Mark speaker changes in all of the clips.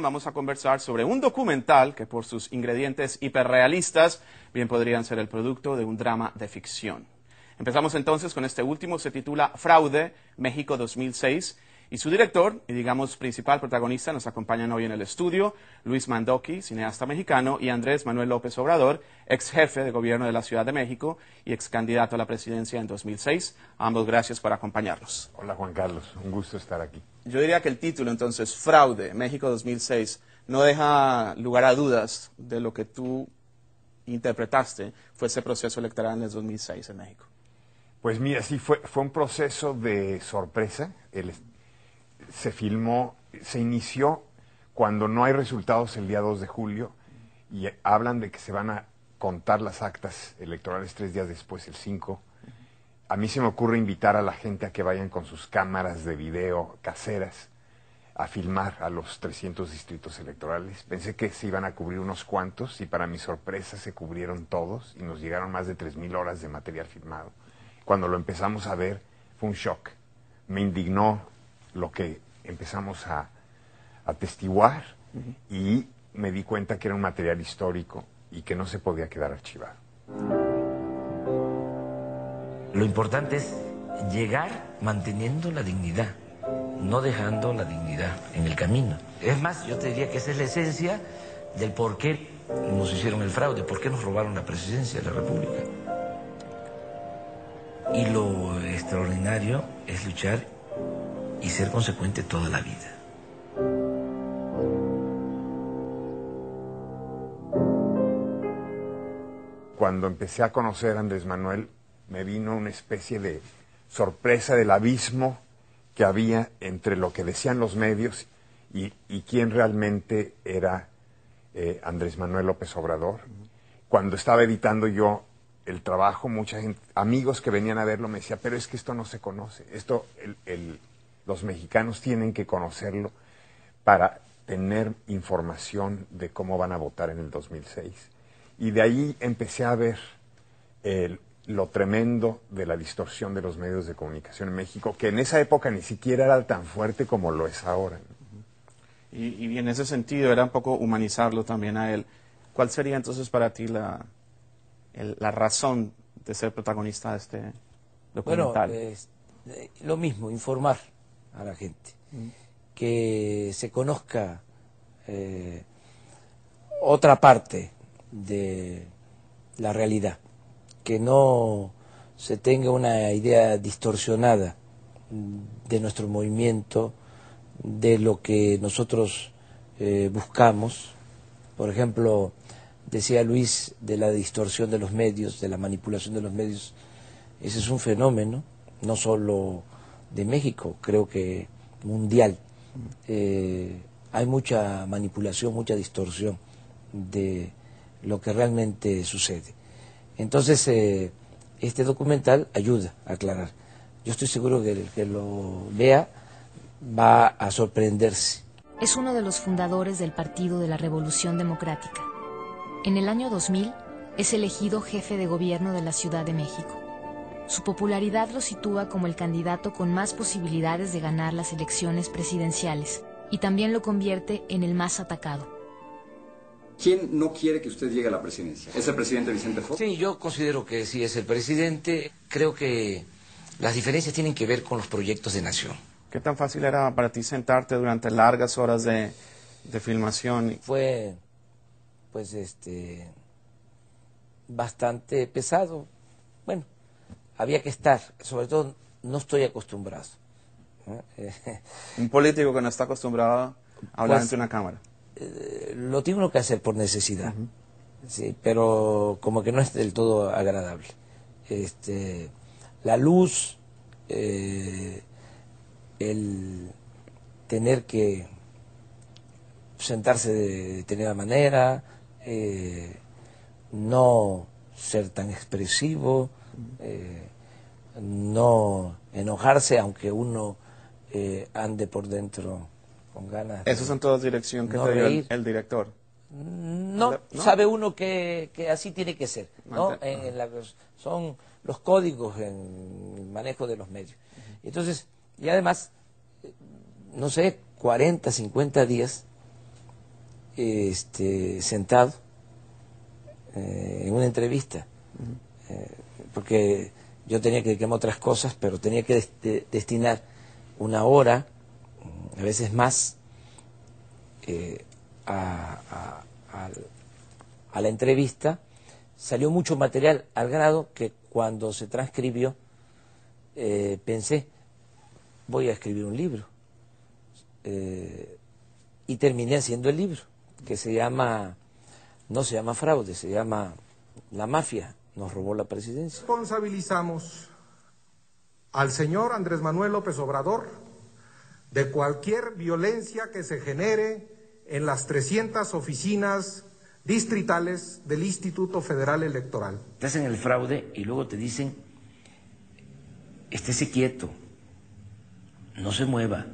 Speaker 1: Vamos a conversar sobre un documental que por sus ingredientes hiperrealistas bien podrían ser el producto de un drama de ficción. Empezamos entonces con este último, se titula Fraude, México 2006, y su director y digamos principal protagonista nos acompañan hoy en el estudio, Luis Mandoki, cineasta mexicano, y Andrés Manuel López Obrador, ex jefe de gobierno de la Ciudad de México y ex candidato a la presidencia en 2006. ambos gracias por acompañarnos.
Speaker 2: Hola Juan Carlos, un gusto estar aquí.
Speaker 1: Yo diría que el título entonces, Fraude, México 2006, no deja lugar a dudas de lo que tú interpretaste fue ese proceso electoral en el 2006 en México.
Speaker 2: Pues mira, sí, fue, fue un proceso de sorpresa. El, se filmó, se inició cuando no hay resultados el día 2 de julio y hablan de que se van a contar las actas electorales tres días después, el 5. A mí se me ocurre invitar a la gente a que vayan con sus cámaras de video caseras a filmar a los 300 distritos electorales. Pensé que se iban a cubrir unos cuantos y para mi sorpresa se cubrieron todos y nos llegaron más de 3.000 horas de material filmado. Cuando lo empezamos a ver fue un shock. Me indignó lo que empezamos a atestiguar y me di cuenta que era un material histórico y que no se podía quedar archivado.
Speaker 3: Lo importante es llegar manteniendo la dignidad, no dejando la dignidad en el camino. Es más, yo te diría que esa es la esencia del por qué nos hicieron el fraude, por qué nos robaron la presidencia de la República. Y lo extraordinario es luchar y ser consecuente toda la vida.
Speaker 2: Cuando empecé a conocer a Andrés Manuel, me vino una especie de sorpresa del abismo que había entre lo que decían los medios y, quién realmente era eh, Andrés Manuel López Obrador. Cuando estaba editando yo el trabajo, mucha gente, amigos que venían a verlo me decían, pero es que esto no se conoce, esto, el, los mexicanos tienen que conocerlo para tener información de cómo van a votar en el 2006. Y de ahí empecé a ver lo tremendo de la distorsión de los medios de comunicación en México, que en esa época ni siquiera era tan fuerte como lo es ahora.
Speaker 1: Y, y en ese sentido era un poco humanizarlo también a él. ¿Cuál sería entonces para ti la, la razón de ser protagonista de este documental?
Speaker 3: Bueno, eh, lo mismo, informar a la gente, que se conozca eh, otra parte de la realidad, que no se tenga una idea distorsionada de nuestro movimiento, de lo que nosotros eh, buscamos. Por ejemplo, decía Luis de la distorsión de los medios, de la manipulación de los medios. Ese es un fenómeno, no solo de México, creo que mundial. Eh, hay mucha manipulación, mucha distorsión de lo que realmente sucede. Entonces, eh, este documental ayuda a aclarar. Yo estoy seguro que el que lo vea va a sorprenderse.
Speaker 4: Es uno de los fundadores del Partido de la Revolución Democrática. En el año 2000 es elegido jefe de gobierno de la Ciudad de México. Su popularidad lo sitúa como el candidato con más posibilidades de ganar las elecciones presidenciales y también lo convierte en el más atacado.
Speaker 5: ¿Quién no quiere que usted llegue a la presidencia? ¿Es el presidente Vicente Fox?
Speaker 3: Sí, yo considero que sí es el presidente. Creo que las diferencias tienen que ver con los proyectos de nación.
Speaker 1: ¿Qué tan fácil era para ti sentarte durante largas horas de, de filmación?
Speaker 3: Fue, pues, este, bastante pesado. Bueno, había que estar, sobre todo no estoy acostumbrado.
Speaker 1: Un político que no está acostumbrado a hablar ante una cámara.
Speaker 3: Eh, lo tengo que hacer por necesidad, sí, pero como que no es del todo agradable. Este, la luz, eh, el tener que sentarse de determinada manera, eh, no ser tan expresivo, eh, no enojarse aunque uno eh, ande por dentro con ganas.
Speaker 1: Esas son todas direcciones que te dio el, director.
Speaker 3: No, sabe uno que, así tiene que ser. ¿no? son los códigos en el manejo de los medios. Entonces, y además, no sé, 40, 50 días este, sentado eh, en una entrevista, eh, porque yo tenía que dedicarme a otras cosas, pero tenía que destinar una hora, a veces más, eh, a, a, la entrevista. Salió mucho material al grado que cuando se transcribió pensé, voy a escribir un libro. y terminé haciendo el libro, que se llama no se llama fraude, se llama la mafia nos robó la presidencia.
Speaker 6: Responsabilizamos al señor Andrés Manuel López Obrador de cualquier violencia que se genere en las 300 oficinas distritales del Instituto Federal Electoral.
Speaker 3: Te hacen el fraude y luego te dicen, estése quieto, no se mueva,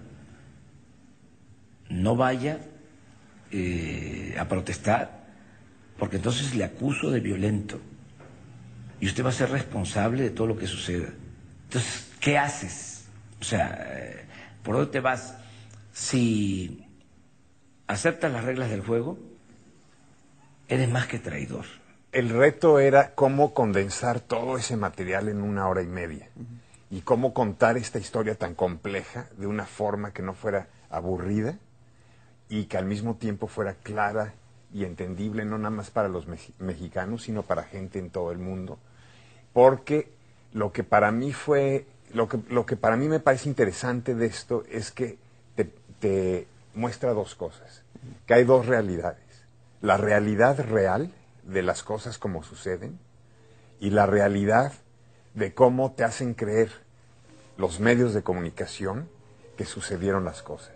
Speaker 3: no vaya eh, a protestar porque entonces le acuso de violento y usted va a ser responsable de todo lo que suceda. Entonces, ¿qué haces? O sea, eh, ¿por dónde te vas? Si aceptas las reglas del juego, eres más que traidor.
Speaker 2: El reto era cómo condensar todo ese material en una hora y media y cómo contar esta historia tan compleja de una forma que no fuera aburrida y que al mismo tiempo fuera clara y entendible no nada más para los mexicanos, sino para gente en todo el mundo, porque lo que para mí fue, lo que, lo que para mí me parece interesante de esto es que te, te muestra dos cosas, que hay dos realidades, la realidad real de las cosas como suceden y la realidad de cómo te hacen creer los medios de comunicación que sucedieron las cosas.